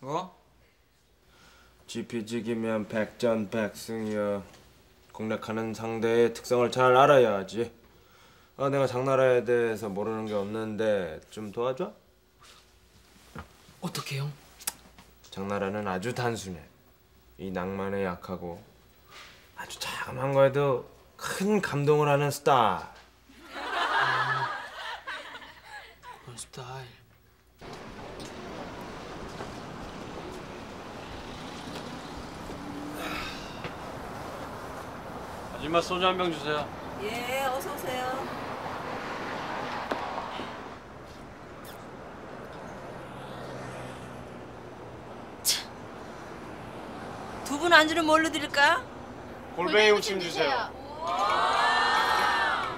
뭐? GPG기면 백전백승이야. 공략하는 상대의 특성을 잘 알아야 하지. 아, 내가 장나라에 대해서 모르는 게 없는데 좀 도와줘? 어떻게 형? 장나라는 아주 단순해. 이 낭만에 약하고 아주 자그마한 거에도 큰 감동을 하는 스타일. 그런 스타일. 아줌마 소주 한 병 주세요. 예, 어서 오세요. 두 분 안주는 뭘로 드릴까? 골뱅이 무침 주세요.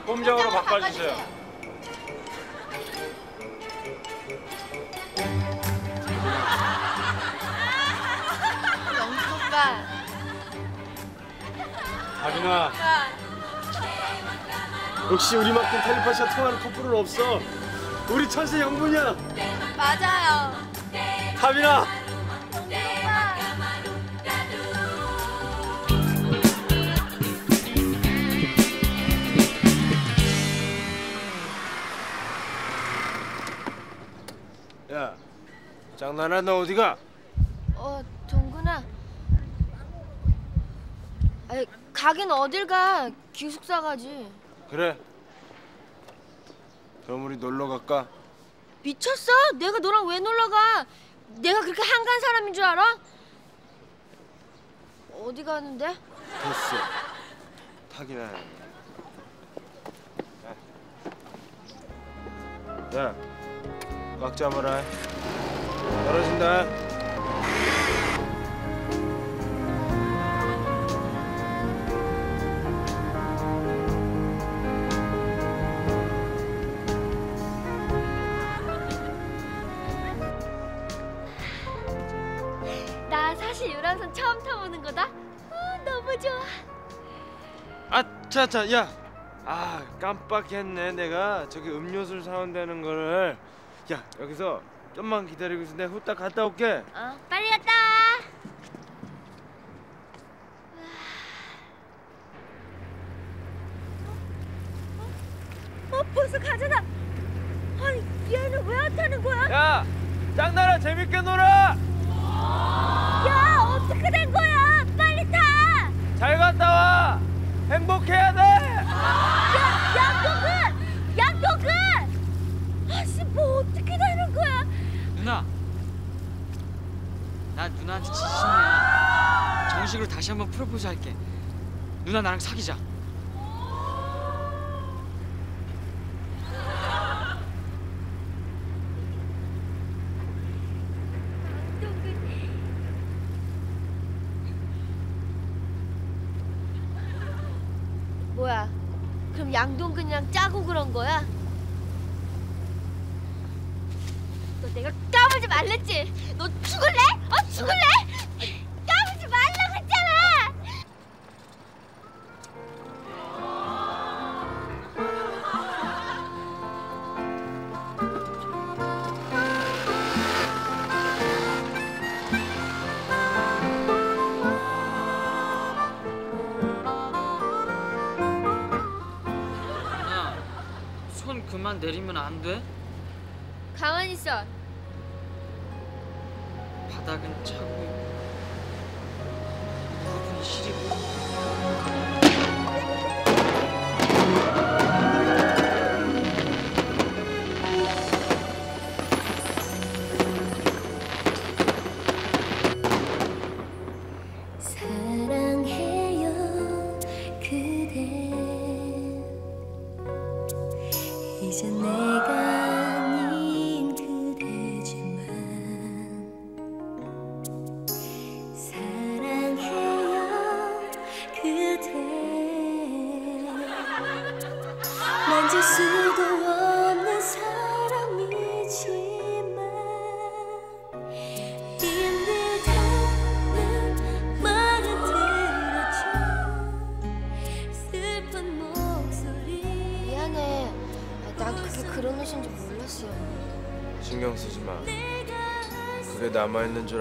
꼼장으로 바꿔주세요. 다빈아. 역시 우리만큼 텔레파시가 통하는 커플은 없어. 우리 천세 영분이야. 맞아요. 다빈아. 야, 장나라 너 어디가? 어, 동근아. 아니, 가긴 어딜 가? 기숙사 가지. 그래. 그럼 우리 놀러 갈까? 미쳤어? 내가 너랑 왜 놀러 가? 내가 그렇게 한간 사람인 줄 알아? 어디 가는데? 됐어. 타기나 해. 야, 꽉 잡아라. 떨어진다. 나 사실 유람선 처음 타보는 거다. 어, 너무 좋아. 아, 차차, 야. 아, 깜빡했네. 내가 저기 음료수를 사온다는 거를. 야, 여기서 좀만 기다리고 있어. 내가 후딱 갔다 올게. 어, 빨리 갔다 와. 어, 벌써 가잖아. 아니, 얘는 왜 안 타는 거야? 야, 짱나라 재밌게 놀아. 야, 어떻게 된 거야? 빨리 타! 잘 갔다 와. 행복해야 돼. 야, 양동근! 양동근! 아씨, 뭐 어떻게 되는 거야? 누나. 나 누나한테 진심이야. 정식으로 다시 한번 프로포즈 할게. 누나 나랑 사귀자. 뭐야? 그럼 양동근이랑 짜고 그런 거야? 너 내가 까불지 말랬지? 너 죽을래? 어 죽을래? 까불지 말라고 했잖아! 누나, 손 그만 내리면 안 돼? 가만히 있어. 바닥은 차고 무릎은 시리고. 이제 내가 그대 만질 수도 없는 사람이지만 힘들다는 말은 들었죠 슬픈 목소리 미안해. 아, 난 그게 그런 옷인 줄 몰랐어. 신경 쓰지 마. 그게 남아 있는 줄